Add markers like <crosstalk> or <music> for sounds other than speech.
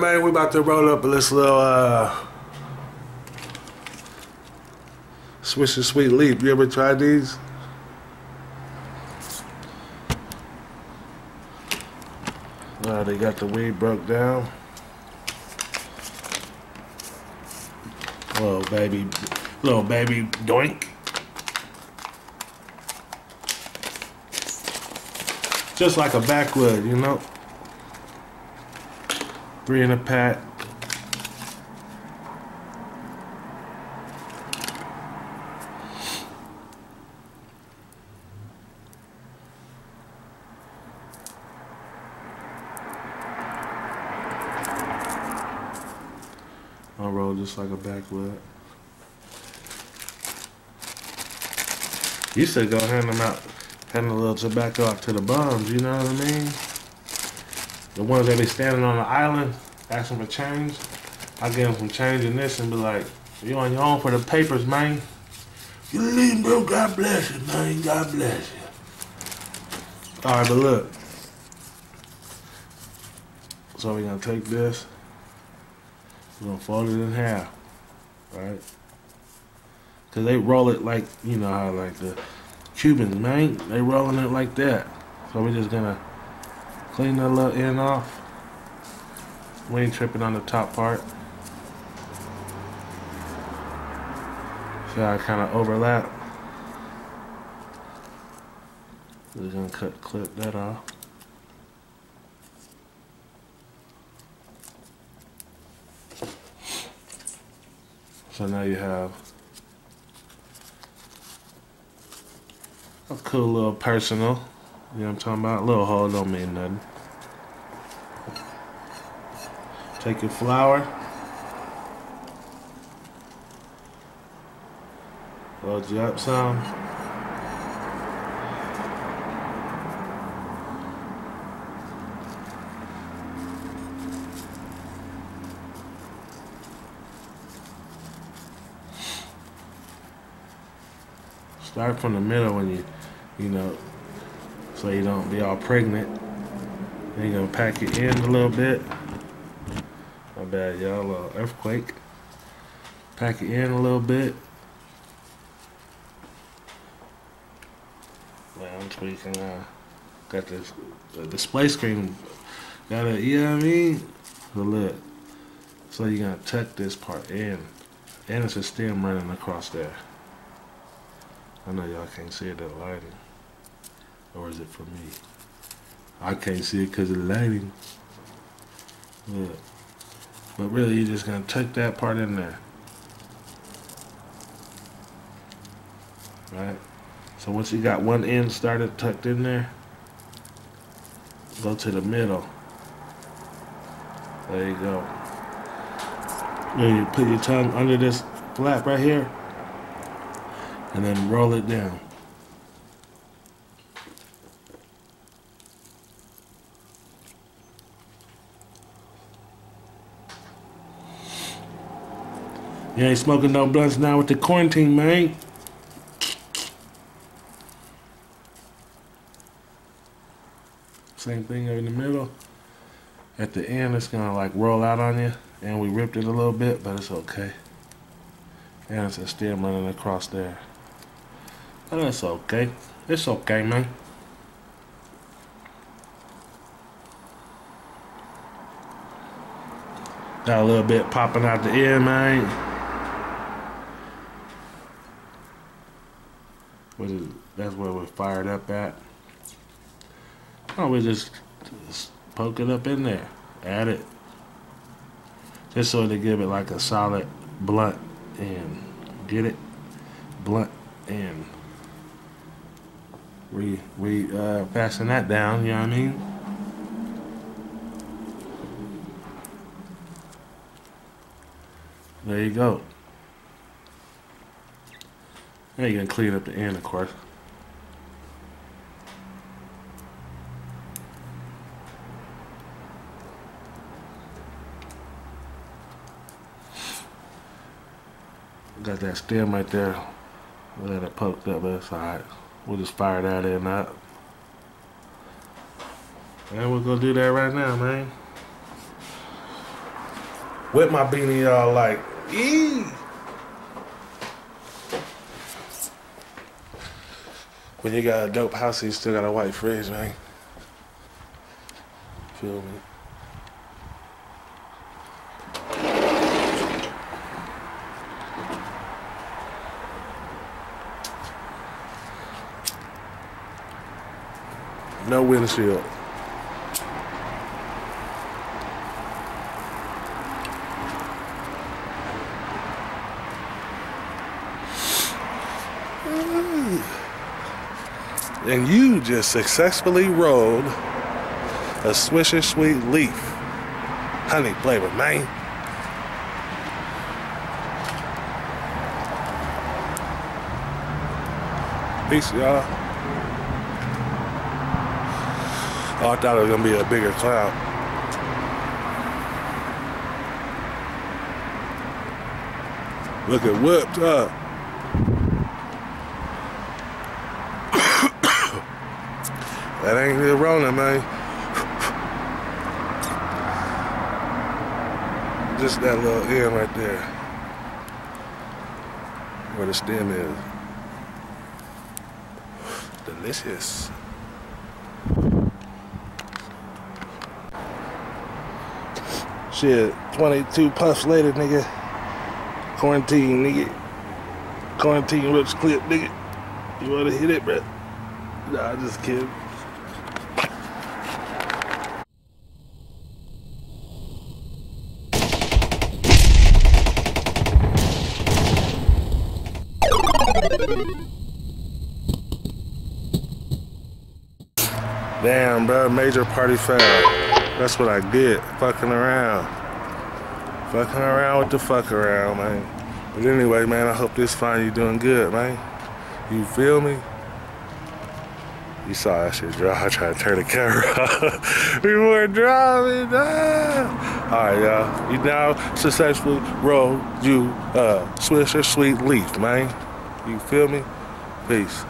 man, we about to roll up this little uh, Swisher Sweet Leaf. You ever tried these? Uh, they got the weed broke down. Little baby, little baby doink. Just like a backwood, you know? Three in a pack. I'll roll just like a backwood. You should go hand them out, hand a little tobacco out to the bums, you know what I mean? The ones that be standing on the island asking for change, I give them some change in this and be like, you on your own for the papers, man. You leave, bro. God bless you, man. God bless you. All right, but look. So we're gonna take this. We're gonna fold it in half, right? Cause they roll it like you know how like the Cubans, man. They rolling it like that. So we're just gonna clean that little end off. We ain't tripping on the top part. How I kind of overlap. We're gonna cut clip that off. So now you have a cool little personal. You know what I'm talking about? little hole don't mean nothing. Take your flour. Load you up some. Start from the middle when you, you know, so you don't be all pregnant. Then you're gonna pack it in a little bit. My bad, y'all. Little earthquake. Pack it in a little bit. Man, I'm tweaking. Uh, got this the display screen. Got it. You know what I mean? So look. So you're gonna tuck this part in, and it's a stem running across there. I know y'all can't see it the lighting. Or is it for me? I can't see it because of the lighting. Look. But really, you're just going to tuck that part in there. Right? So once you got one end started tucked in there, go to the middle. There you go. Then you put your tongue under this flap right here and then roll it down. You ain't smoking no blunts now with the quarantine, man. Same thing in the middle. At the end, it's gonna like roll out on you, and we ripped it a little bit, but it's okay. And it's a stem running across there. But it's okay. It's okay, man. Got a little bit popping out the ear, man. What is, that's where we're fired up at. Oh, we just, just poke it up in there. Add it. Just so to give it like a solid blunt and Get it? Blunt and We, we uh, passing that down, you know what I mean? There you go. Now you can clean up the end, of course. Got that stem right there. Let it poked up, but it's alright. We'll just fire that in up. And we're gonna do that right now, man. with my beanie y'all like, ee. When you got a dope house, you still got a white fridge, man. Feel me? No windshield. <sighs> And you just successfully rolled a Swisher Sweet Leaf honey flavor, man. Peace, y'all. I thought it was gonna be a bigger cloud. Look at whooped up. <coughs> that ain't the Rona, man. Just that little end right there. Where the stem is. Delicious. Shit, 22 puffs later, nigga. Quarantine, nigga. Quarantine rips clip, nigga. You wanna hit it, bro? Nah, just kidding. Damn, bro, major party foul. That's what I get, fucking around. Fucking around with the fuck around, man. But anyway, man, I hope this find you doing good, man. You feel me? You saw that shit drop. I tried to turn the camera <laughs> off. we were driving. Ah. All right, y'all. You now successfully rolled you uh, Swisher Sweet Leaf, man. You feel me? Peace.